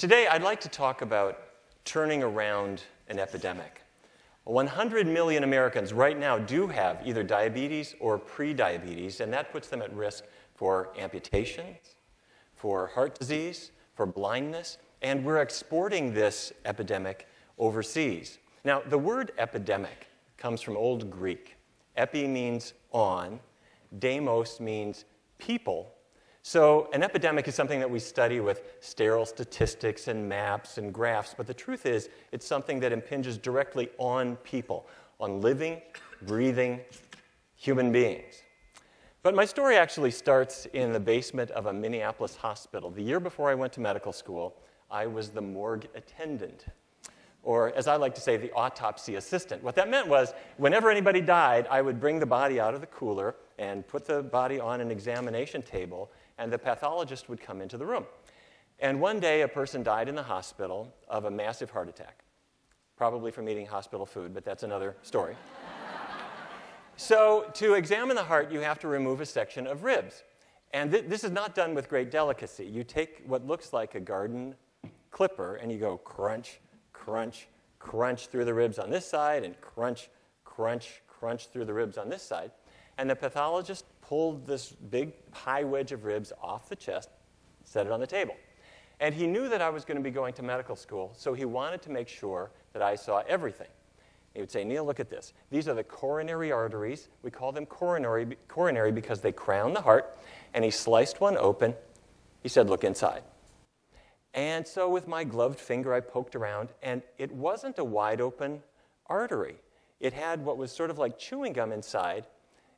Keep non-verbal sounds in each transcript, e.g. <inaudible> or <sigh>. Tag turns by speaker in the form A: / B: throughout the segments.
A: Today, I'd like to talk about turning around an epidemic. 100 million Americans right now do have either diabetes or prediabetes, and that puts them at risk for amputations, for heart disease, for blindness, and we're exporting this epidemic overseas. Now, the word epidemic comes from Old Greek. Epi means on, demos means people, so, an epidemic is something that we study with sterile statistics and maps and graphs, but the truth is, it's something that impinges directly on people, on living, breathing human beings. But my story actually starts in the basement of a Minneapolis hospital. The year before I went to medical school, I was the morgue attendant, or as I like to say, the autopsy assistant. What that meant was, whenever anybody died, I would bring the body out of the cooler and put the body on an examination table and the pathologist would come into the room. And one day, a person died in the hospital of a massive heart attack, probably from eating hospital food, but that's another story. <laughs> so, to examine the heart, you have to remove a section of ribs. And th- this is not done with great delicacy. You take what looks like a garden clipper and you go crunch, crunch, crunch through the ribs on this side, and crunch, crunch, crunch through the ribs on this side. And the pathologist pulled this big pie wedge of ribs off the chest, set it on the table. And he knew that I was going to be going to medical school, so he wanted to make sure that I saw everything. He would say, Neal, look at this. These are the coronary arteries. We call them coronary, coronary because they crown the heart. And he sliced one open. He said, Look inside. And so, with my gloved finger, I poked around, and it wasn't a wide open artery. It had what was sort of like chewing gum inside,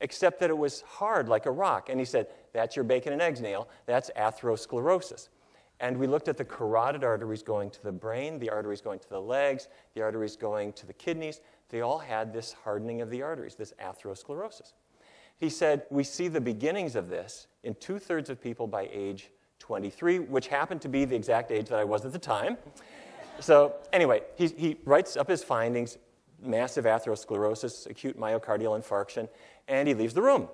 A: except that it was hard like a rock. And he said, That's your bacon and eggs, Neal. That's atherosclerosis. And we looked at the carotid arteries going to the brain, the arteries going to the legs, the arteries going to the kidneys. They all had this hardening of the arteries, this atherosclerosis. He said, We see the beginnings of this in two thirds of people by age 23, which happened to be the exact age that I was at the time. So, anyway, he, he writes up his findings massive atherosclerosis, acute myocardial infarction, and he leaves the room.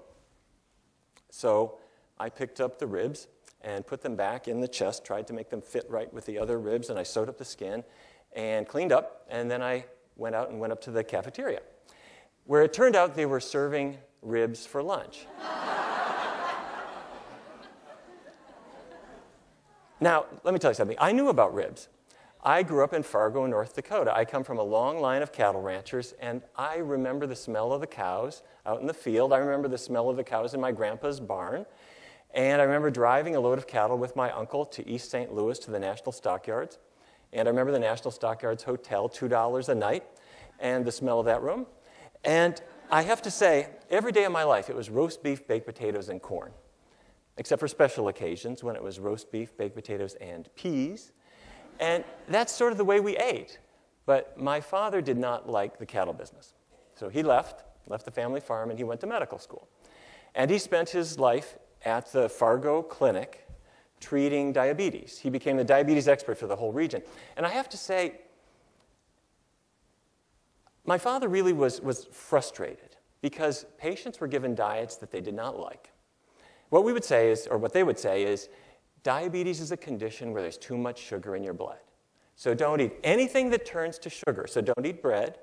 A: So I picked up the ribs and put them back in the chest, tried to make them fit right with the other ribs, and I sewed up the skin and cleaned up, and then I went out and went up to the cafeteria, where it turned out they were serving ribs for lunch. <laughs> now, let me tell you something. I knew about ribs. I grew up in Fargo, North Dakota. I come from a long line of cattle ranchers, and I remember the smell of the cows out in the field. I remember the smell of the cows in my grandpa's barn. And I remember driving a load of cattle with my uncle to East St. Louis to the National Stockyards. And I remember the National Stockyards Hotel, $2 a night, and the smell of that room. And I have to say, every day of my life, it was roast beef, baked potatoes, and corn, except for special occasions when it was roast beef, baked potatoes, and peas. And that's sort of the way we ate. But my father did not like the cattle business. So he left, left the family farm, and he went to medical school. And he spent his life at the Fargo Clinic treating diabetes. He became the diabetes expert for the whole region. And I have to say, my father really was, was frustrated because patients were given diets that they did not like. What we would say is, or what they would say is, Diabetes is a condition where there's too much sugar in your blood. So don't eat anything that turns to sugar. So don't eat bread,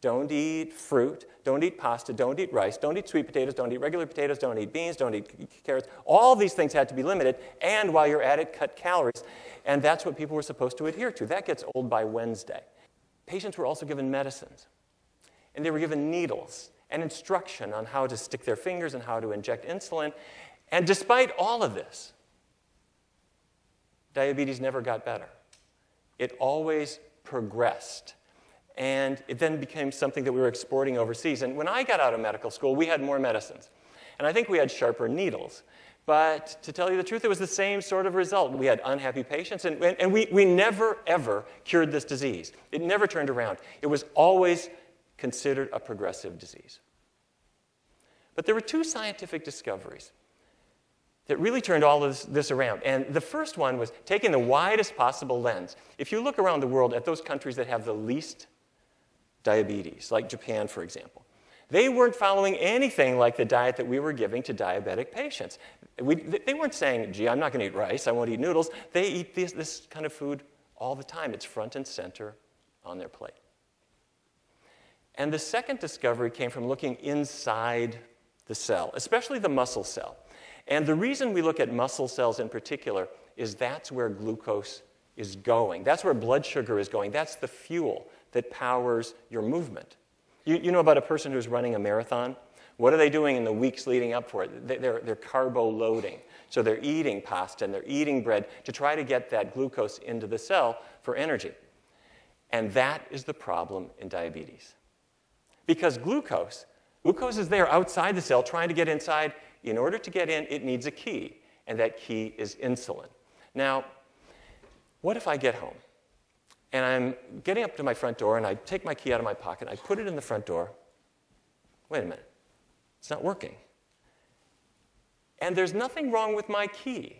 A: don't eat fruit, don't eat pasta, don't eat rice, don't eat sweet potatoes, don't eat regular potatoes, don't eat beans, don't eat carrots. All these things had to be limited, and while you're at it, cut calories. And that's what people were supposed to adhere to. That gets old by Wednesday. Patients were also given medicines, and they were given needles and instruction on how to stick their fingers and how to inject insulin. And despite all of this, diabetes never got better. It always progressed. And it then became something that we were exporting overseas. And when I got out of medical school, we had more medicines. And I think we had sharper needles. But to tell you the truth, it was the same sort of result. We had unhappy patients, and, and we, we never, ever cured this disease. It never turned around. It was always considered a progressive disease. But there were two scientific discoveries that really turned all of this, around. And the first one was taking the widest possible lens. If you look around the world at those countries that have the least diabetes, like Japan, for example, they weren't following anything like the diet that we were giving to diabetic patients. We, they weren't saying, gee, I'm not going to eat rice, I won't eat noodles. They eat this, this kind of food all the time. It's front and center on their plate. And the second discovery came from looking inside the cell, especially the muscle cell. And the reason we look at muscle cells in particular is that's where glucose is going. That's where blood sugar is going. That's the fuel that powers your movement. You, you know about a person who's running a marathon? What are they doing in the weeks leading up for it? They're, they're carbo loading. So they're eating pasta and they're eating bread to try to get that glucose into the cell for energy. And that is the problem in diabetes. Because glucose, glucose is there outside the cell trying to get inside. In order to get in, it needs a key, and that key is insulin. Now, what if I get home and I'm getting up to my front door and I take my key out of my pocket, I put it in the front door. Wait a minute, it's not working. And there's nothing wrong with my key.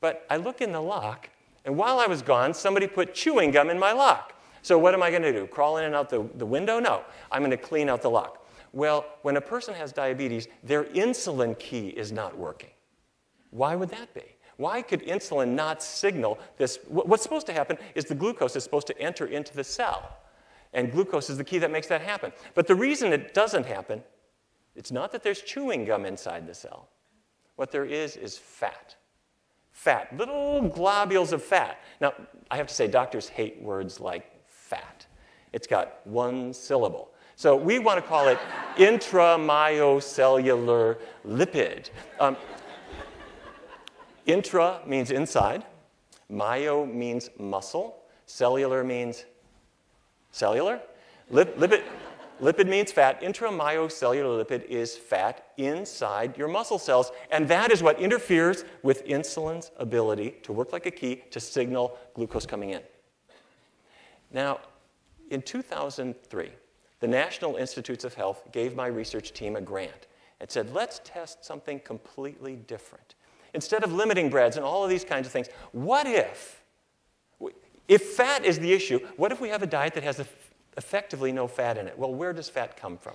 A: But I look in the lock, and while I was gone, somebody put chewing gum in my lock. So what am I going to do? Crawl in and out the, the window? No, I'm going to clean out the lock. Well, when a person has diabetes, their insulin key is not working. Why would that be? Why could insulin not signal this? What's supposed to happen is the glucose is supposed to enter into the cell. And glucose is the key that makes that happen. But the reason it doesn't happen, it's not that there's chewing gum inside the cell. What there is is fat. Fat, little globules of fat. Now, I have to say, doctors hate words like fat. It's got one syllable. So we want to call it intramyocellular lipid. Um, Intra means inside, myo means muscle, cellular means cellular. Lip, lipid, lipid means fat. Intramyocellular lipid is fat inside your muscle cells, and that is what interferes with insulin's ability to work like a key to signal glucose coming in. Now, in 2003, the National Institutes of Health gave my research team a grant and said, let's test something completely different instead of limiting breads and all of these kinds of things, what if, if fat is the issue, what if we have a diet that has effectively no fat in it? Well, where does fat come from?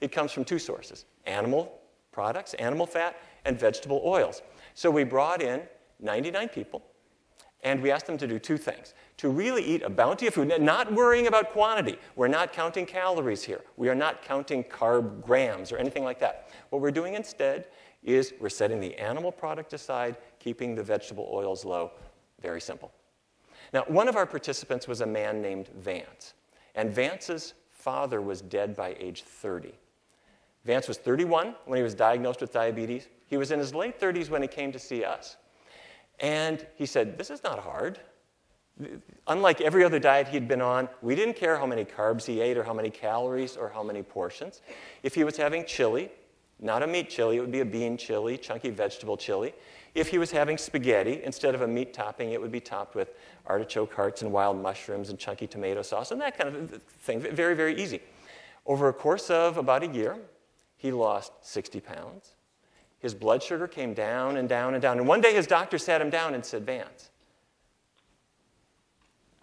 A: It comes from two sources animal products, animal fat, and vegetable oils. So we brought in 99 people and we asked them to do two things to really eat a bounty of food, not worrying about quantity. We're not counting calories here. We are not counting carb grams or anything like that. What we're doing instead is we're setting the animal product aside, keeping the vegetable oils low. Very simple. Now, one of our participants was a man named Vance, and Vance's father was dead by age 30. Vance was 31 when he was diagnosed with diabetes. He was in his late 30s when he came to see us. And he said, This is not hard. Unlike every other diet he'd been on, we didn't care how many carbs he ate or how many calories or how many portions. If he was having chili, not a meat chili, it would be a bean chili, chunky vegetable chili. If he was having spaghetti, instead of a meat topping, it would be topped with artichoke hearts and wild mushrooms and chunky tomato sauce and that kind of thing. Very, very easy. Over a course of about a year, he lost 60 pounds. His blood sugar came down and down and down. And one day his doctor sat him down and said, Vance,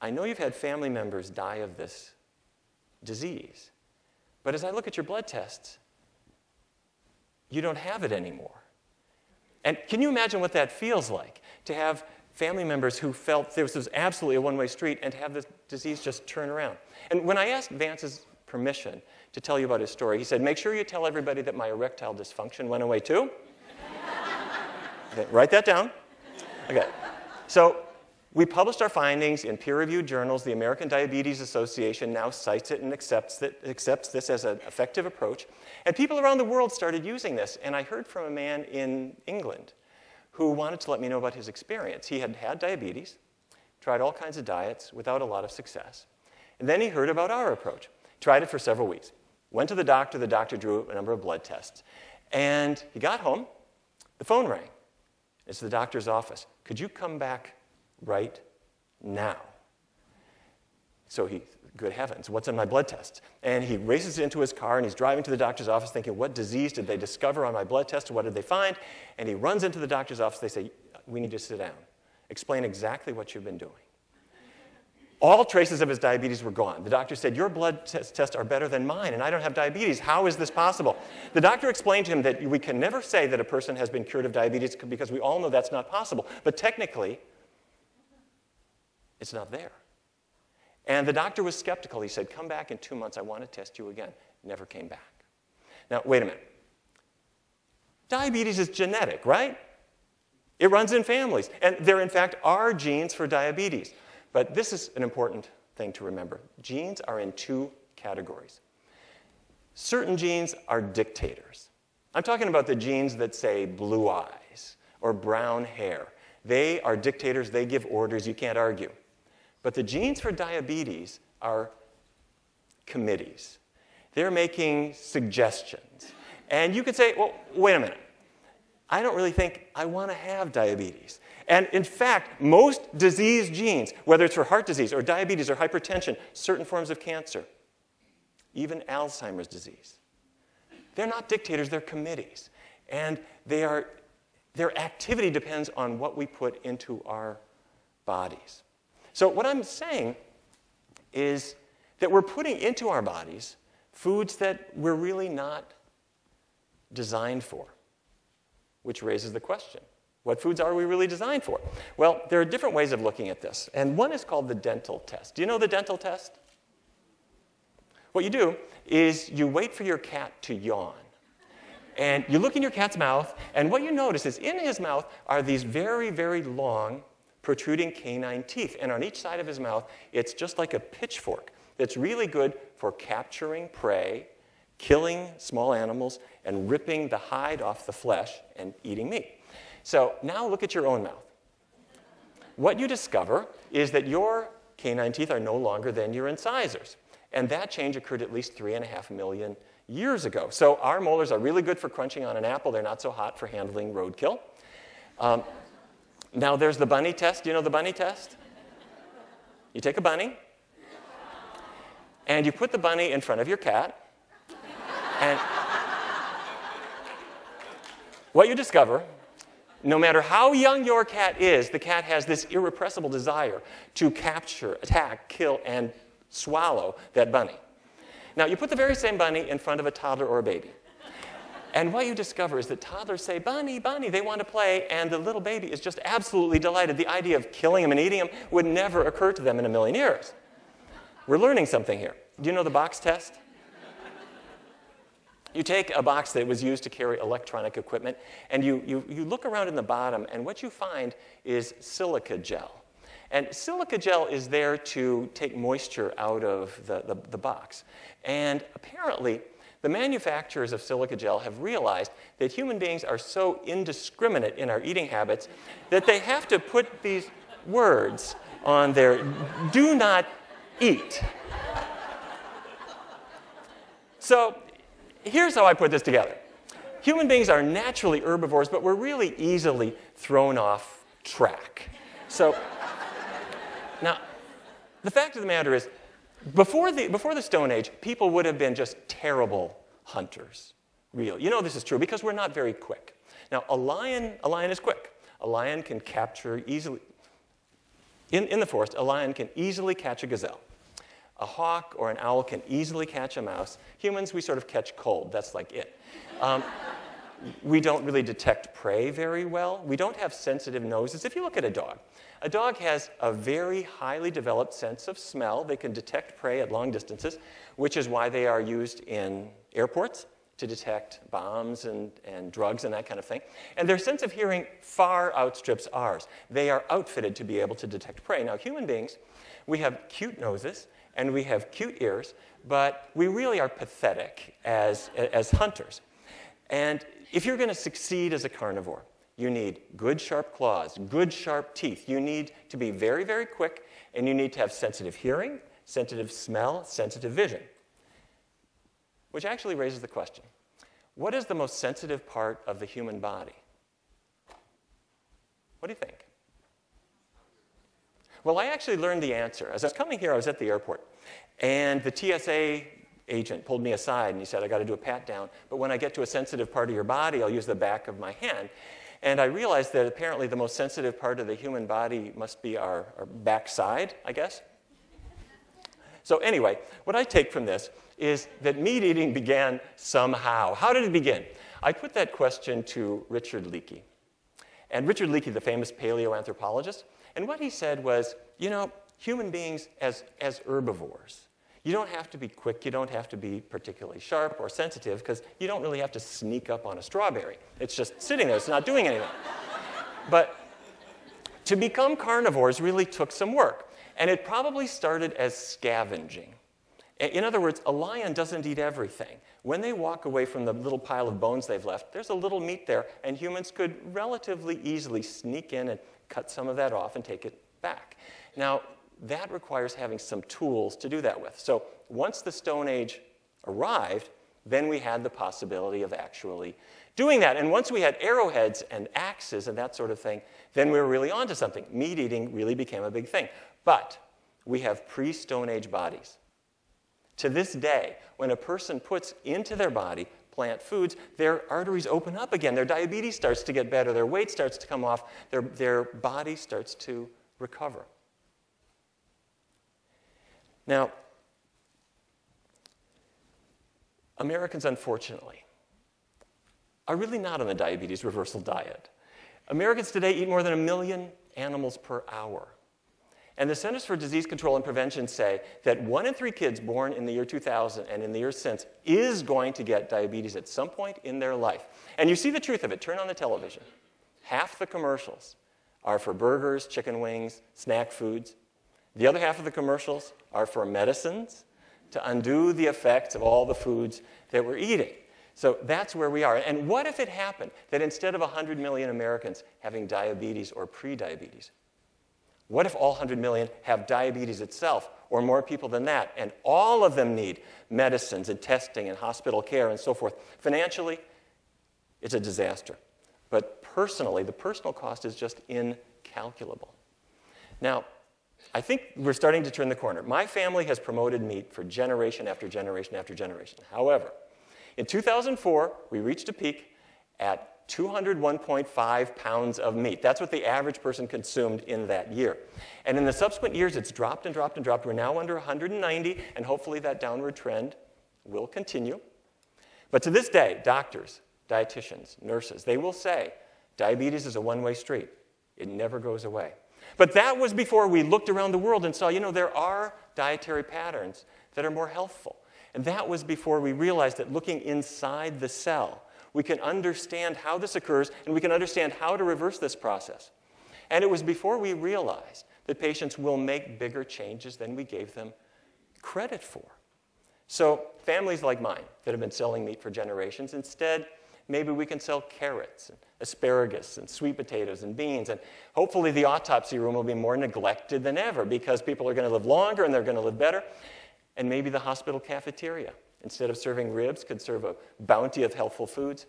A: I know you've had family members die of this disease, but as I look at your blood tests, you don't have it anymore. And can you imagine what that feels like to have family members who felt this was absolutely a one way street and to have this disease just turn around? And when I asked Vance's permission to tell you about his story, he said, Make sure you tell everybody that my erectile dysfunction went away too. Okay, write that down. Okay. So we published our findings in peer reviewed journals. The American Diabetes Association now cites it and accepts, it, accepts this as an effective approach. And people around the world started using this. And I heard from a man in England who wanted to let me know about his experience. He had had diabetes, tried all kinds of diets without a lot of success. And then he heard about our approach, tried it for several weeks. Went to the doctor, the doctor drew a number of blood tests. And he got home, the phone rang. It's the doctor's office. Could you come back right now. So he, good heavens, what's in my blood test? And he races into his car and he's driving to the doctor's office thinking, what disease did they discover on my blood test? What did they find? And he runs into the doctor's office. They say, we need to sit down. Explain exactly what you've been doing. All traces of his diabetes were gone. The doctor said, Your blood tests are better than mine, and I don't have diabetes. How is this possible? The doctor explained to him that we can never say that a person has been cured of diabetes because we all know that's not possible. But technically, It's not there. And the doctor was skeptical. He said, Come back in two months. I want to test you again. Never came back. Now, wait a minute. Diabetes is genetic, right? It runs in families. And there, in fact, are genes for diabetes. But this is an important thing to remember genes are in two categories. Certain genes are dictators. I'm talking about the genes that say blue eyes or brown hair. They are dictators, they give orders, you can't argue. But the genes for diabetes are committees. They're making suggestions. And you could say, well, wait a minute. I don't really think I want to have diabetes. And in fact, most disease genes, whether it's for heart disease or diabetes or hypertension, certain forms of cancer, even Alzheimer's disease, they're not dictators, they're committees. And they are, their activity depends on what we put into our bodies. So, what I'm saying is that we're putting into our bodies foods that we're really not designed for which raises the question what foods are we really designed for? Well, there are different ways of looking at this, and one is called the dental test. Do you know the dental test? What you do is you wait for your cat to yawn. And you look in your cat's mouth, and what you notice is in his mouth are these very, very long, protruding canine teeth. And on each side of his mouth, it's just like a pitchfork that's really good for capturing prey killing small animals and ripping the hide off the flesh and eating meat. So now look at your own mouth. What you discover is that your canine teeth are no longer than your incisors. And that change occurred at least three and a half million years ago. So our molars are really good for crunching on an apple. They're not so hot for handling roadkill. Um, now there's the bunny test. You know the bunny test? You take a bunny, and you put the bunny in front of your cat, and what you discover, no matter how young your cat is, the cat has this irrepressible desire to capture, attack, kill, and swallow that bunny. Now, you put the very same bunny in front of a toddler or a baby. And what you discover is that toddlers say, Bunny, Bunny, they want to play, and the little baby is just absolutely delighted. The idea of killing him and eating him would never occur to them in a million years. We're learning something here. Do you know the box test? You take a box that was used to carry electronic equipment, and you, you, you look around in the bottom, and what you find is silica gel. And silica gel is there to take moisture out of the, the, the, box. And apparently, the manufacturers of silica gel have realized that human beings are so indiscriminate in our eating habits that they have to put these words on their do not eat. So here's how I put this together human beings are naturally herbivores, but we're really easily thrown off track. So, now, the fact of the matter is, before the, before the Stone Age, people would have been just terrible hunters. Real. You know this is true because we're not very quick. Now, a lion, a lion is quick. A lion can capture easily. In, in the forest, a lion can easily catch a gazelle. A hawk or an owl can easily catch a mouse. Humans, we sort of catch cold. That's like it. Um, <laughs> we don't really detect prey very well. We don't have sensitive noses. If you look at a dog, a dog has a very highly developed sense of smell. They can detect prey at long distances, which is why they are used in airports to detect bombs and, and drugs and that kind of thing. And their sense of hearing far outstrips ours. They are outfitted to be able to detect prey. Now, human beings, we have cute noses and we have cute ears, but we really are pathetic as, as hunters. And if you're going to succeed as a carnivore, you need good sharp claws, good sharp teeth. You need to be very, very quick, and you need to have sensitive hearing, sensitive smell, sensitive vision. Which actually raises the question what is the most sensitive part of the human body? What do you think? Well, I actually learned the answer. As I was coming here, I was at the airport, and the TSA agent pulled me aside and he said, I got to do a pat down, but when I get to a sensitive part of your body, I'll use the back of my hand. And I realized that apparently the most sensitive part of the human body must be our, our backside, I guess. So, anyway, what I take from this is that meat eating began somehow. How did it begin? I put that question to Richard Leakey. And Richard Leakey, the famous paleoanthropologist, and what he said was, you know, human beings as, as herbivores. You don't have to be quick, you don't have to be particularly sharp or sensitive, because you don't really have to sneak up on a strawberry. It's just sitting there, it's not doing anything. <laughs> but to become carnivores really took some work, and it probably started as scavenging. In other words, a lion doesn't eat everything. When they walk away from the little pile of bones they've left, there's a little meat there, and humans could relatively easily sneak in and cut some of that off and take it back. Now, that requires having some tools to do that with. So once the Stone Age arrived, then we had the possibility of actually doing that. And once we had arrowheads and axes and that sort of thing, then we were really onto something. Meat eating really became a big thing. But we have pre Stone Age bodies. To this day, when a person puts into their body plant foods, their arteries open up again. Their diabetes starts to get better. Their weight starts to come off. Their, their body starts to recover. Now, Americans, unfortunately, are really not on the diabetes reversal diet. Americans today eat more than a million animals per hour. And the Centers for Disease Control and Prevention say that one in three kids born in the year 2000 and in the years since is going to get diabetes at some point in their life. And you see the truth of it. Turn on the television. Half the commercials are for burgers, chicken wings, snack foods. The other half of the commercials are for medicines to undo the effects of all the foods that we're eating. So that's where we are. And what if it happened that instead of 100 million Americans having diabetes or prediabetes, what if all 100 million have diabetes itself, or more people than that, and all of them need medicines and testing and hospital care and so forth? Financially, it's a disaster. But personally, the personal cost is just incalculable. Now, I think we're starting to turn the corner. My family has promoted meat for generation after generation after generation. However, in 2004, we reached a peak at 201.5 pounds of meat. That's what the average person consumed in that year. And in the subsequent years, it's dropped and dropped and dropped. We're now under 190, and hopefully that downward trend will continue. But to this day, doctors, dietitians, nurses, they will say diabetes is a one way street, it never goes away. But that was before we looked around the world and saw, you know, there are dietary patterns that are more healthful. And that was before we realized that looking inside the cell, we can understand how this occurs and we can understand how to reverse this process. And it was before we realized that patients will make bigger changes than we gave them credit for. So, families like mine that have been selling meat for generations, instead, maybe we can sell carrots and asparagus and sweet potatoes and beans. And hopefully, the autopsy room will be more neglected than ever because people are going to live longer and they're going to live better. And maybe the hospital cafeteria instead of serving ribs, could serve a bounty of healthful foods.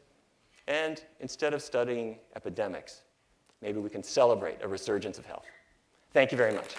A: And instead of studying epidemics, maybe we can celebrate a resurgence of health. Thank you very much.